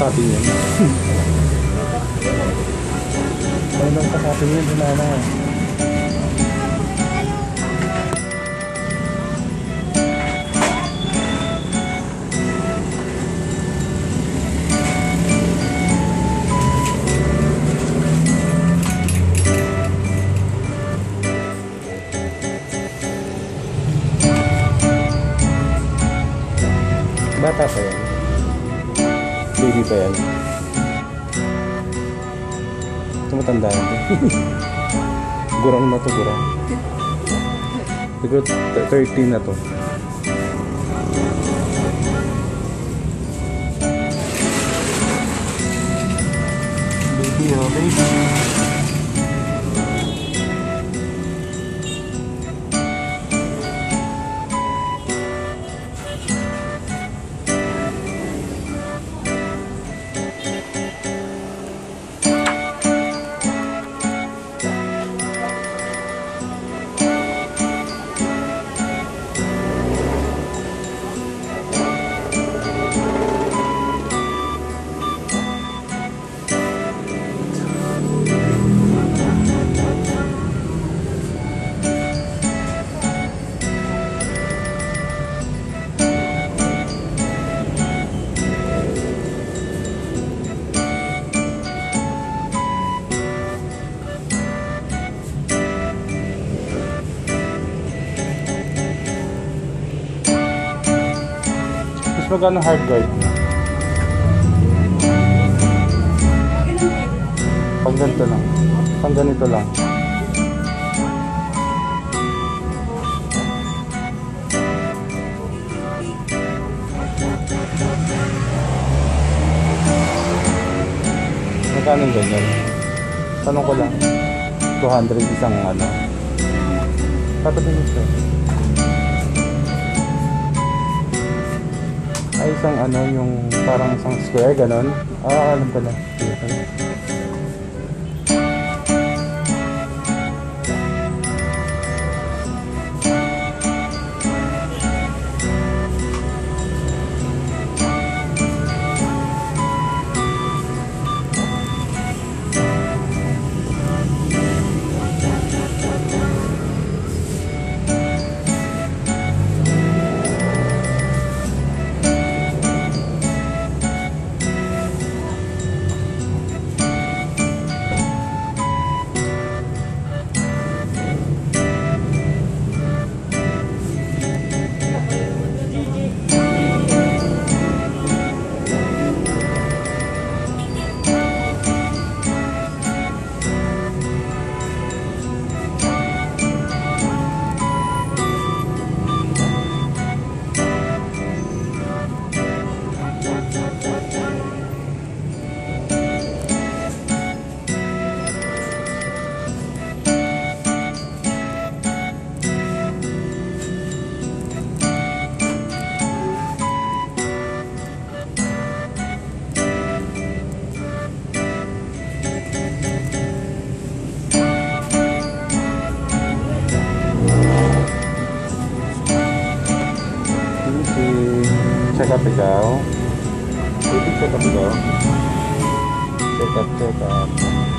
Nauna ba sa atin yan? Nauna pa sa atin yan, dinana. Bata pa yan. Baby pa yan. Tumatanda na gurang na to, gurang. Siguro t- 13 na to. Baby, oh, baby. Magkano hard guard niya? Ganito lang. Pag ganito lang. Magkano ganyan? Tanong ko lang. 200 isang ano. Papatingin ko. Ay, isang ano, yung parang isang square, ganon. Ah, alam ko na. cekap tegal. Itu cekap tegal. Cekap cekap.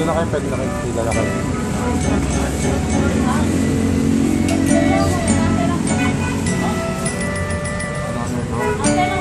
Check up, check up. na kayo, pwede na kayo. Sila na kayo.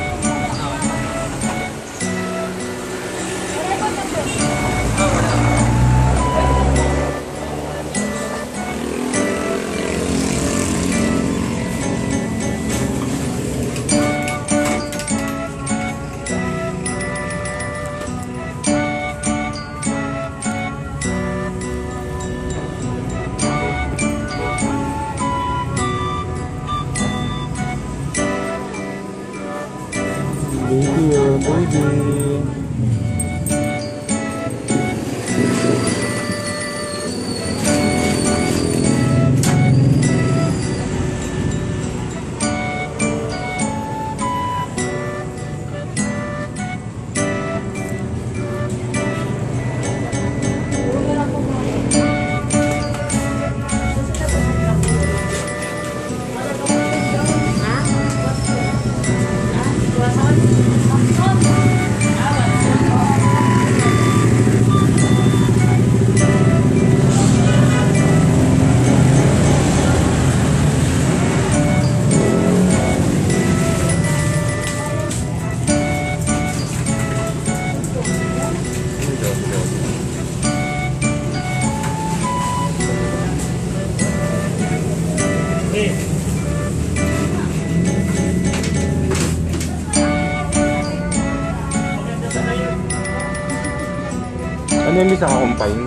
Ano yung isa ka-combine?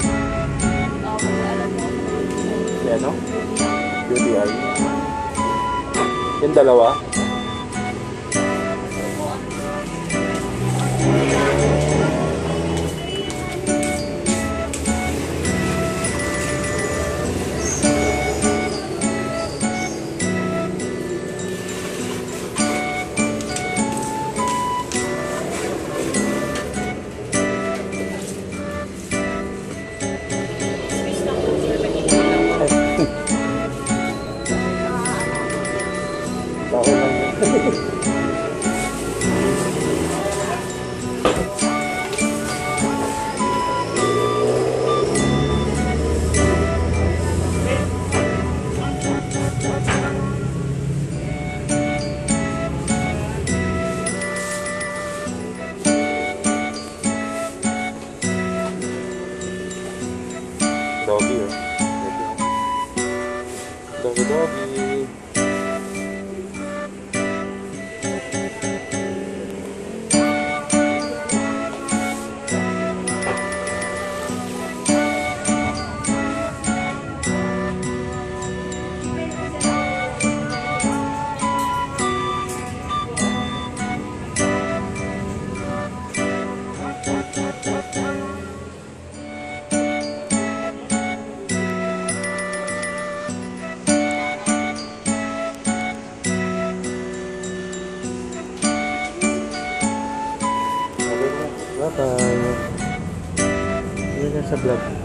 Si ano? UTI? Yung dalawa? Dogi dogi. Bye-bye. Sa vlog.